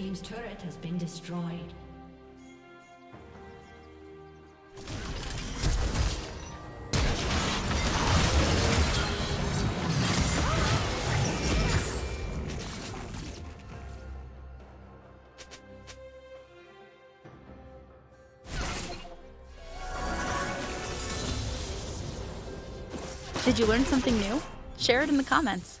Team's turret has been destroyed. Did you learn something new? Share it in the comments.